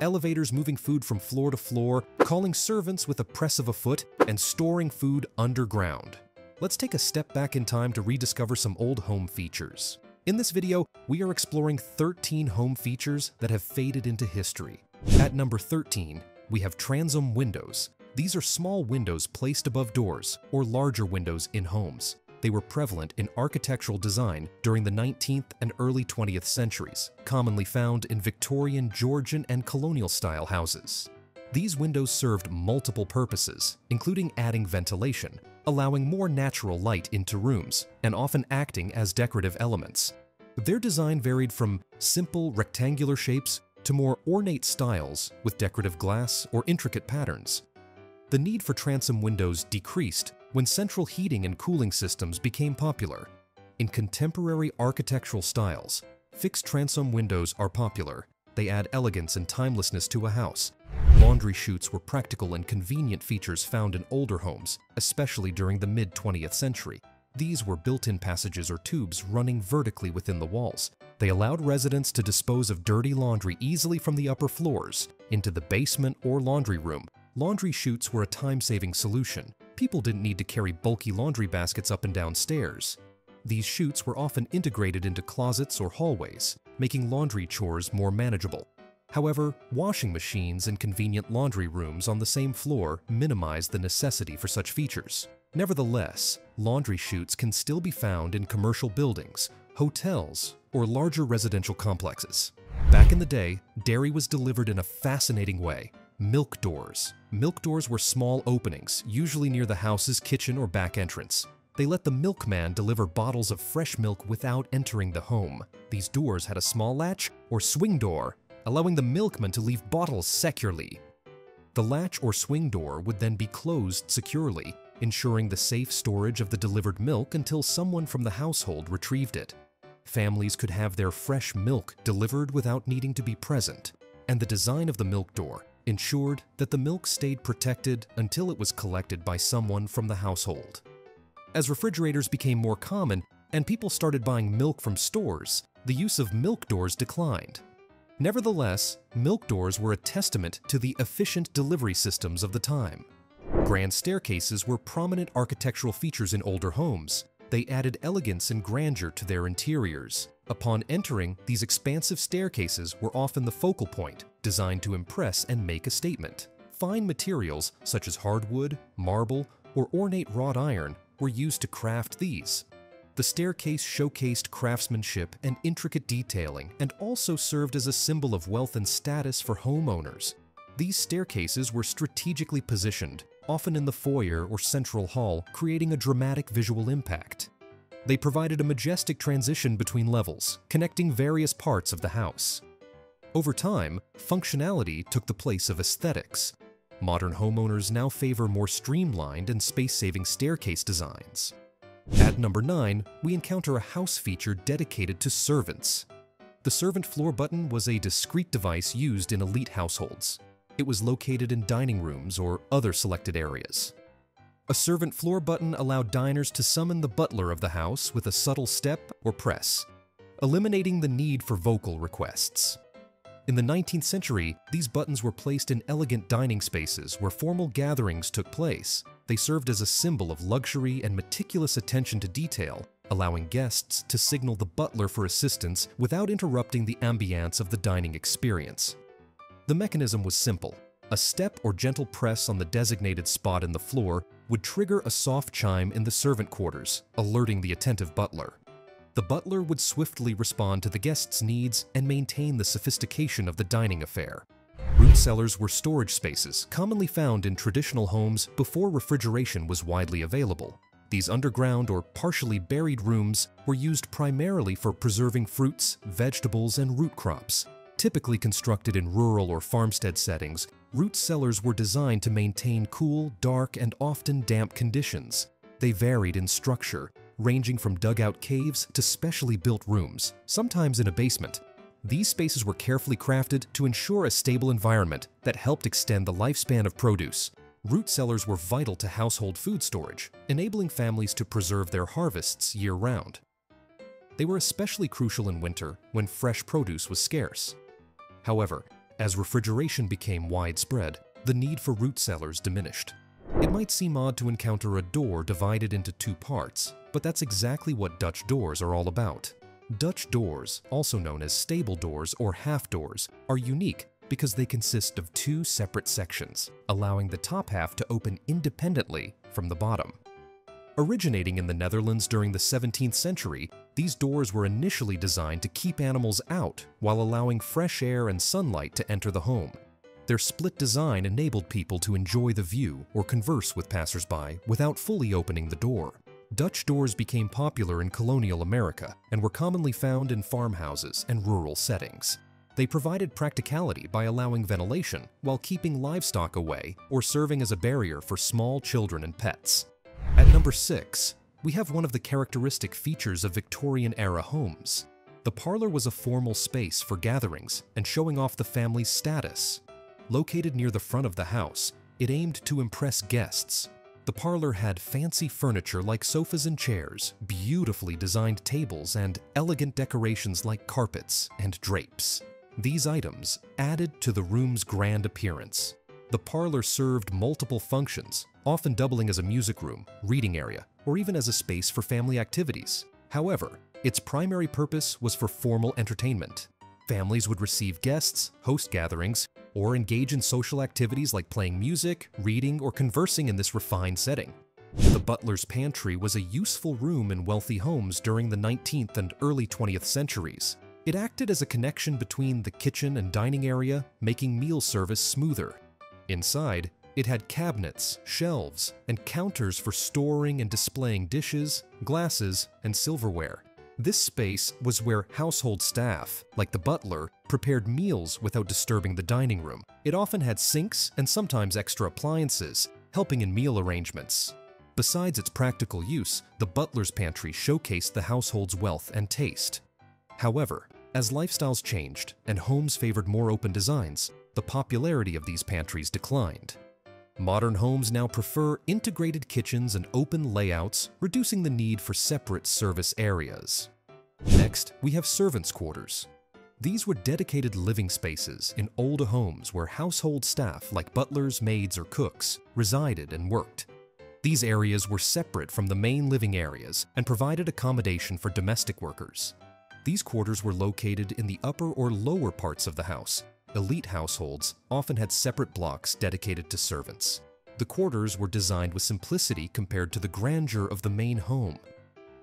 elevators moving food from floor to floor, calling servants with a press of a foot, and storing food underground. Let's take a step back in time to rediscover some old home features. In this video, we are exploring 13 home features that have faded into history. At number 13, we have transom windows. These are small windows placed above doors or larger windows in homes. They were prevalent in architectural design during the 19th and early 20th centuries, commonly found in Victorian, Georgian, and colonial-style houses. These windows served multiple purposes, including adding ventilation, allowing more natural light into rooms, and often acting as decorative elements. Their design varied from simple rectangular shapes to more ornate styles with decorative glass or intricate patterns. The need for transom windows decreased when central heating and cooling systems became popular. In contemporary architectural styles, fixed transom windows are popular. They add elegance and timelessness to a house. Laundry chutes were practical and convenient features found in older homes, especially during the mid-20th century. These were built-in passages or tubes running vertically within the walls. They allowed residents to dispose of dirty laundry easily from the upper floors into the basement or laundry room. Laundry chutes were a time-saving solution, People didn't need to carry bulky laundry baskets up and down stairs. These chutes were often integrated into closets or hallways, making laundry chores more manageable. However, washing machines and convenient laundry rooms on the same floor minimize the necessity for such features. Nevertheless, laundry chutes can still be found in commercial buildings, hotels, or larger residential complexes. Back in the day, dairy was delivered in a fascinating way, Milk doors. Milk doors were small openings, usually near the house's kitchen or back entrance. They let the milkman deliver bottles of fresh milk without entering the home. These doors had a small latch or swing door, allowing the milkman to leave bottles securely. The latch or swing door would then be closed securely, ensuring the safe storage of the delivered milk until someone from the household retrieved it. Families could have their fresh milk delivered without needing to be present, and the design of the milk door ensured that the milk stayed protected until it was collected by someone from the household. As refrigerators became more common and people started buying milk from stores, the use of milk doors declined. Nevertheless, milk doors were a testament to the efficient delivery systems of the time. Grand staircases were prominent architectural features in older homes. They added elegance and grandeur to their interiors. Upon entering, these expansive staircases were often the focal point, designed to impress and make a statement. Fine materials such as hardwood, marble, or ornate wrought iron were used to craft these. The staircase showcased craftsmanship and intricate detailing and also served as a symbol of wealth and status for homeowners. These staircases were strategically positioned, often in the foyer or central hall, creating a dramatic visual impact. They provided a majestic transition between levels, connecting various parts of the house. Over time, functionality took the place of aesthetics. Modern homeowners now favor more streamlined and space-saving staircase designs. At number 9, we encounter a house feature dedicated to servants. The servant floor button was a discreet device used in elite households. It was located in dining rooms or other selected areas. A servant floor button allowed diners to summon the butler of the house with a subtle step or press, eliminating the need for vocal requests. In the 19th century, these buttons were placed in elegant dining spaces where formal gatherings took place. They served as a symbol of luxury and meticulous attention to detail, allowing guests to signal the butler for assistance without interrupting the ambiance of the dining experience. The mechanism was simple. A step or gentle press on the designated spot in the floor would trigger a soft chime in the servant quarters, alerting the attentive butler. The butler would swiftly respond to the guest's needs and maintain the sophistication of the dining affair. Root cellars were storage spaces commonly found in traditional homes before refrigeration was widely available. These underground or partially buried rooms were used primarily for preserving fruits, vegetables, and root crops. Typically constructed in rural or farmstead settings, root cellars were designed to maintain cool, dark, and often damp conditions. They varied in structure, ranging from dugout caves to specially built rooms, sometimes in a basement. These spaces were carefully crafted to ensure a stable environment that helped extend the lifespan of produce. Root cellars were vital to household food storage, enabling families to preserve their harvests year-round. They were especially crucial in winter when fresh produce was scarce. However, As refrigeration became widespread, the need for root cellars diminished. It might seem odd to encounter a door divided into two parts, but that's exactly what Dutch doors are all about. Dutch doors, also known as stable doors or half doors, are unique because they consist of two separate sections, allowing the top half to open independently from the bottom. Originating in the Netherlands during the 17th century, these doors were initially designed to keep animals out while allowing fresh air and sunlight to enter the home. Their split design enabled people to enjoy the view or converse with passersby without fully opening the door. Dutch doors became popular in colonial America and were commonly found in farmhouses and rural settings. They provided practicality by allowing ventilation while keeping livestock away or serving as a barrier for small children and pets. At number 6, we have one of the characteristic features of Victorian-era homes. The parlor was a formal space for gatherings and showing off the family's status. Located near the front of the house, it aimed to impress guests. The parlor had fancy furniture like sofas and chairs, beautifully designed tables, and elegant decorations like carpets and drapes. These items added to the room's grand appearance. The parlor served multiple functions, often doubling as a music room, reading area, or even as a space for family activities. However, its primary purpose was for formal entertainment. Families would receive guests, host gatherings, or engage in social activities like playing music, reading, or conversing in this refined setting. The butler's pantry was a useful room in wealthy homes during the 19th and early 20th centuries. It acted as a connection between the kitchen and dining area, making meal service smoother. Inside, it had cabinets, shelves, and counters for storing and displaying dishes, glasses, and silverware. This space was where household staff, like the butler, prepared meals without disturbing the dining room. It often had sinks and sometimes extra appliances, helping in meal arrangements. Besides its practical use, the butler's pantry showcased the household's wealth and taste. However, as lifestyles changed and homes favored more open designs, the popularity of these pantries declined. Modern homes now prefer integrated kitchens and open layouts, reducing the need for separate service areas. Next, we have servants' quarters. These were dedicated living spaces in old homes where household staff like butlers, maids, or cooks resided and worked. These areas were separate from the main living areas and provided accommodation for domestic workers. These quarters were located in the upper or lower parts of the house, Elite households often had separate blocks dedicated to servants. The quarters were designed with simplicity compared to the grandeur of the main home.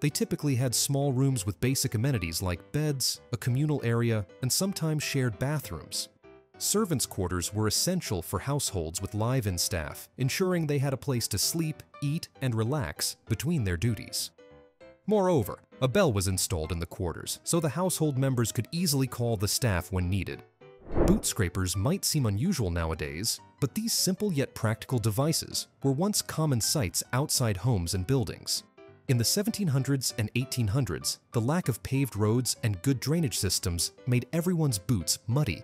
They typically had small rooms with basic amenities like beds, a communal area, and sometimes shared bathrooms. Servants' quarters were essential for households with live-in staff, ensuring they had a place to sleep, eat, and relax between their duties. Moreover, a bell was installed in the quarters so the household members could easily call the staff when needed. Boot scrapers might seem unusual nowadays, but these simple yet practical devices were once common sights outside homes and buildings. In the 1700s and 1800s, the lack of paved roads and good drainage systems made everyone's boots muddy.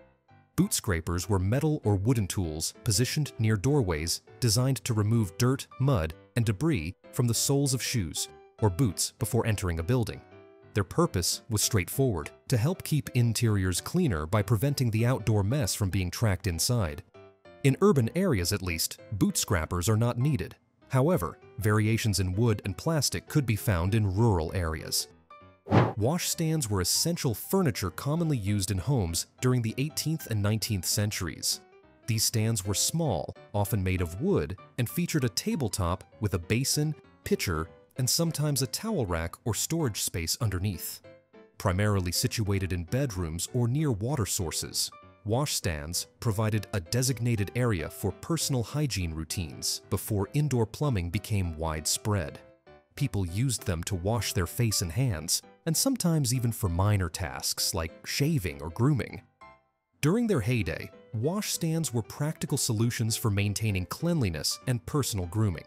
Boot scrapers were metal or wooden tools positioned near doorways designed to remove dirt, mud, and debris from the soles of shoes or boots before entering a building. Their purpose was straightforward, to help keep interiors cleaner by preventing the outdoor mess from being tracked inside. In urban areas at least, boot scrappers are not needed. However, variations in wood and plastic could be found in rural areas. Washstands were essential furniture commonly used in homes during the 18th and 19th centuries. These stands were small, often made of wood, and featured a tabletop with a basin, pitcher, and sometimes a towel rack or storage space underneath. Primarily situated in bedrooms or near water sources, washstands provided a designated area for personal hygiene routines before indoor plumbing became widespread. People used them to wash their face and hands, and sometimes even for minor tasks like shaving or grooming. During their heyday, washstands were practical solutions for maintaining cleanliness and personal grooming.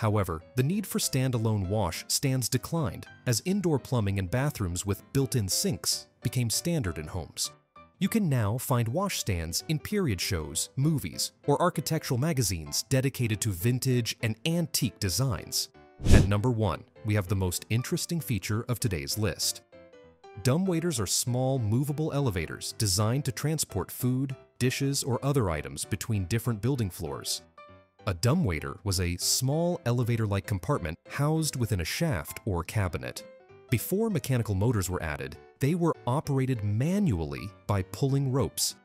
However, the need for standalone wash stands declined as indoor plumbing and bathrooms with built-in sinks became standard in homes. You can now find washstands in period shows, movies, or architectural magazines dedicated to vintage and antique designs. At number 1, we have the most interesting feature of today's list. Dumbwaiters are small, movable elevators designed to transport food, dishes, or other items between different building floors. A dumbwaiter was a small elevator-like compartment housed within a shaft or cabinet. Before mechanical motors were added, they were operated manually by pulling ropes.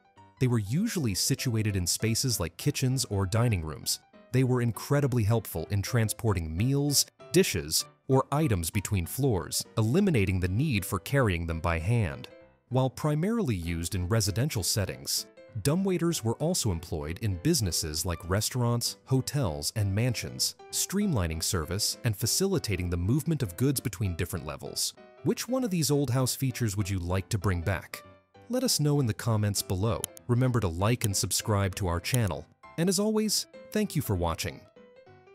They were usually situated in spaces like kitchens or dining rooms. They were incredibly helpful in transporting meals, dishes, or items between floors, eliminating the need for carrying them by hand. While primarily used in residential settings, dumbwaiters were also employed in businesses like restaurants, hotels, and mansions, streamlining service and facilitating the movement of goods between different levels. Which one of these old house features would you like to bring back? Let us know in the comments below. Remember to like and subscribe to our channel. And as always, thank you for watching.